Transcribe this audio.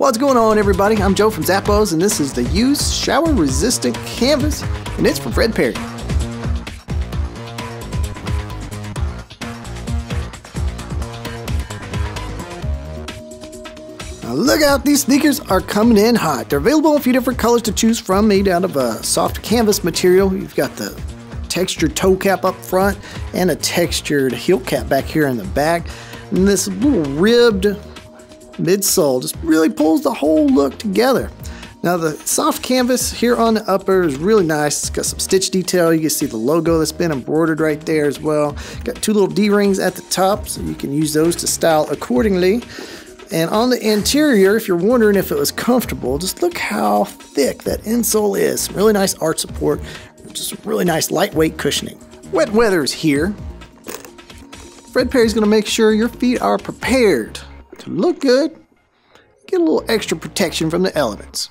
What's going on, everybody? I'm Joe from Zappos, and this is the Hughes shower resistant canvas, and it's from Fred Perry. Now look out, these sneakers are coming in hot. They're available in a few different colors to choose from, made out of a soft canvas material. You've got the textured toe cap up front and a textured heel cap back here in the back. And this little ribbed midsole just really pulls the whole look together. Now the soft canvas here on the upper is really nice. It's got some stitch detail. You can see the logo that's been embroidered right there as well. Got two little D-rings at the top, so you can use those to style accordingly. And on the interior, if you're wondering if it was comfortable, just look how thick that insole is. Really nice arch support, just really nice lightweight cushioning. Wet weather is here. Fred Perry's gonna make sure your feet are prepared to look good, get a little extra protection from the elements.